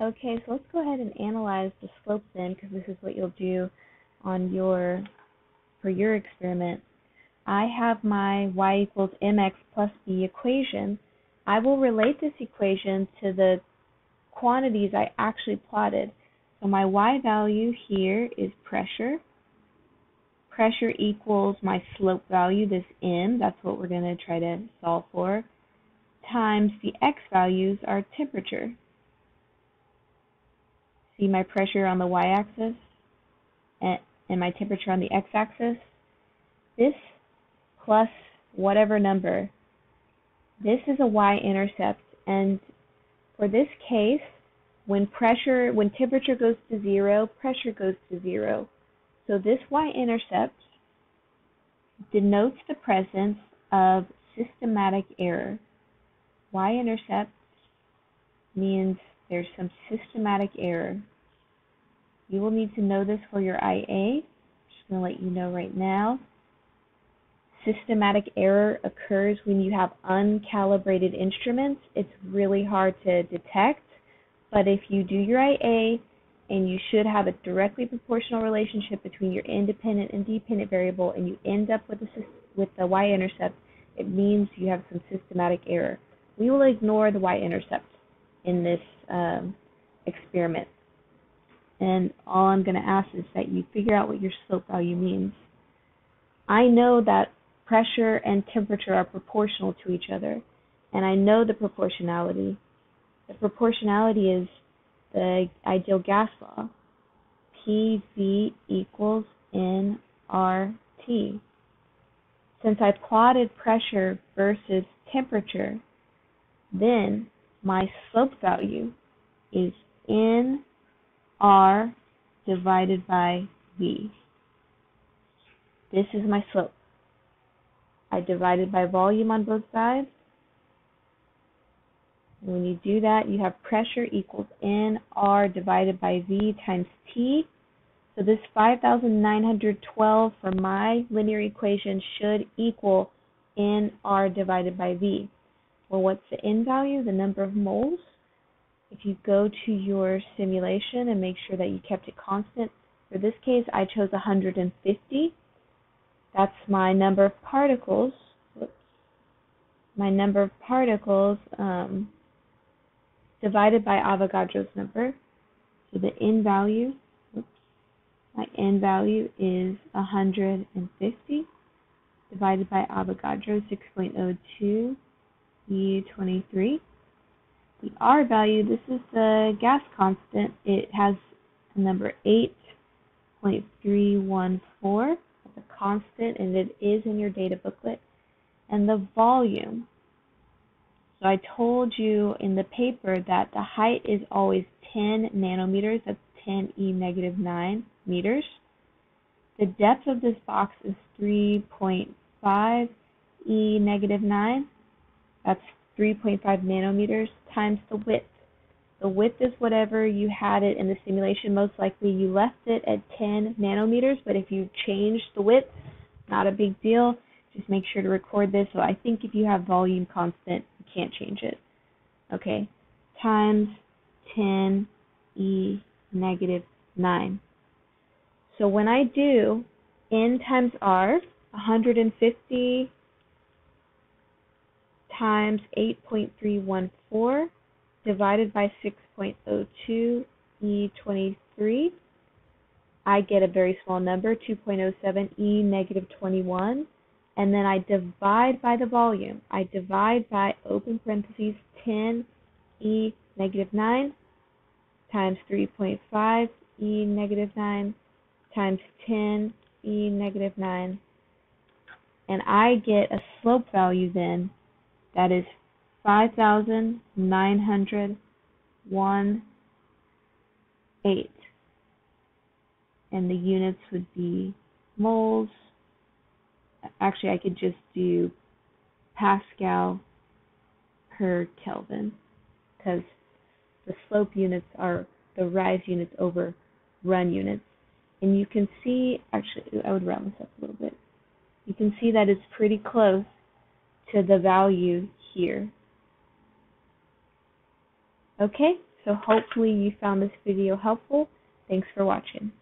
Okay, so let's go ahead and analyze the slope then, because this is what you'll do on your, for your experiment. I have my y equals mx plus b equation. I will relate this equation to the quantities I actually plotted. So my y value here is pressure. Pressure equals my slope value, this m, that's what we're going to try to solve for, times the x values are temperature see my pressure on the y-axis and, and my temperature on the x-axis. This plus whatever number, this is a y-intercept, and for this case, when pressure, when temperature goes to zero, pressure goes to zero. So this y-intercept denotes the presence of systematic error. Y-intercept means there's some systematic error. You will need to know this for your IA. Just going to let you know right now. Systematic error occurs when you have uncalibrated instruments. It's really hard to detect, but if you do your IA and you should have a directly proportional relationship between your independent and dependent variable and you end up with, a, with the y-intercept, it means you have some systematic error. We will ignore the y-intercept in this um, experiment. And all I'm going to ask is that you figure out what your slope value means. I know that pressure and temperature are proportional to each other, and I know the proportionality. The proportionality is the ideal gas law. PV equals nRT. Since I plotted pressure versus temperature, then my slope value is N R divided by V. This is my slope. I divided by volume on both sides. And when you do that, you have pressure equals NR divided by V times T. So this 5,912 for my linear equation should equal NR divided by V. Well, what's the N value? The number of moles. If you go to your simulation and make sure that you kept it constant, for this case I chose 150. That's my number of particles. My number of particles um, divided by Avogadro's number. So the N value, my N value is 150 divided by Avogadro 6.02 E23 the R value, this is the gas constant. It has a number 8.314 It's a constant, and it is in your data booklet. And the volume, so I told you in the paper that the height is always 10 nanometers, that's 10 e negative 9 meters. The depth of this box is 3.5 e negative 9, that's 3.5 nanometers times the width. The width is whatever you had it in the simulation. Most likely you left it at 10 nanometers, but if you change the width, not a big deal. Just make sure to record this. So I think if you have volume constant, you can't change it. Okay, times 10 e negative 9. So when I do n times r, 150 times 8.314 divided by 6.02 E23, I get a very small number, 2.07 E negative 21, and then I divide by the volume. I divide by open parentheses 10 E negative 9 times 3.5 E negative 9 times 10 E negative 9, and I get a slope value then that is five thousand nine hundred one eight. And the units would be moles. Actually, I could just do Pascal per Kelvin because the slope units are the rise units over run units. And you can see, actually, I would round this up a little bit. You can see that it's pretty close to the value here. Okay, So hopefully you found this video helpful. Thanks for watching.